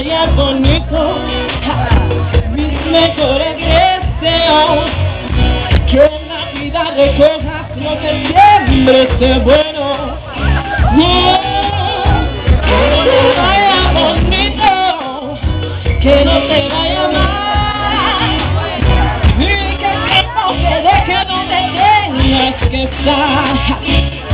vaya bonito, mis mejores deseos, que en la vida recojas lo que siempre esté bueno. Que vaya bonito, que no te vaya mal, y que no te deje donde tengas que estar.